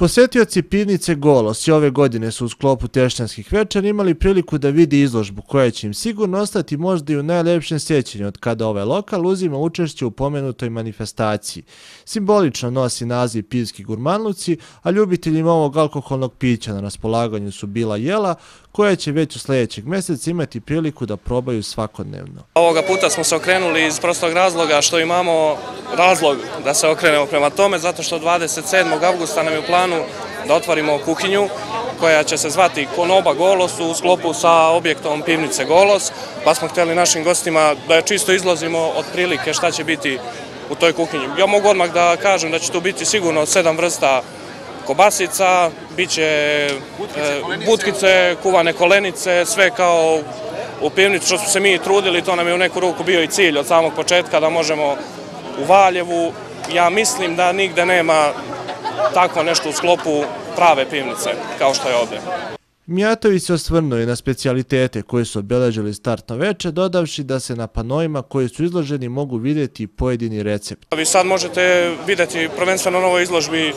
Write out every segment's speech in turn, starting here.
Posetioci pivnice Golos i ove godine su u sklopu tešćanskih večer imali priliku da vidi izložbu koja će im sigurno ostati možda i u najlepšem sjećanju od kada ovaj lokal uzima učešće u pomenutoj manifestaciji. Simbolično nosi naziv Pivski gurmanluci, a ljubiteljima ovog alkoholnog pića na raspolaganju su bila jela koja će već u sljedećeg mjeseca imati priliku da probaju svakodnevno. Ovoga puta smo se okrenuli iz prostog razloga što imamo razlog da se okrenemo prema tome, zato što 27. augusta nam je u planu da otvorimo kuhinju koja će se zvati Konoba Golos u sklopu sa objektom pivnice Golos, pa smo htjeli našim gostima da čisto izlazimo od prilike šta će biti u toj kuhinji. Ja mogu odmah da kažem da će tu biti sigurno sedam vrsta kobasica, bit će e, butkice, kuvane kolenice, sve kao u pivnicu što smo se mi trudili, to nam je u neku ruku bio i cilj od samog početka da možemo u Valjevu. Ja mislim da nigde nema tako nešto u sklopu prave pivnice kao što je ovdje. Mijatović se osvrnuo i na specialitete koje su obeležili startno veče, dodavši da se na panojima koji su izloženi mogu vidjeti pojedini recept. Vi sad možete vidjeti prvenstveno na ovoj izložbi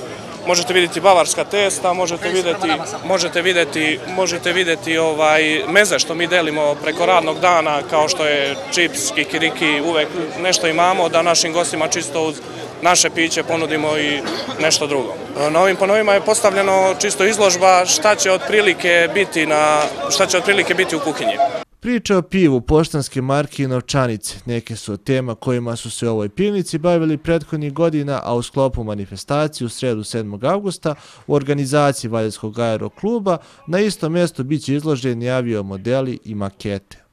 možete vidjeti bavarska testa, možete vidjeti, možete vidjeti, možete vidjeti ovaj meze što mi delimo preko radnog dana, kao što je čips, kikiriki, uvek nešto imamo da našim gostima čisto uz naše piće ponudimo i nešto drugo. E, na ovim panovima je postavljeno čisto izložba šta će otprilike biti na šta će otprilike biti u kuhinji. Priča o pivu, poštanske marke i novčanice, neke su tema kojima su se u ovoj pivnici bavili prethodnih godina, a u sklopu manifestacije u sredu 7. augusta u organizaciji Valjevskog aerokluba na istom mjestu bit će izloženi avio modeli i makete.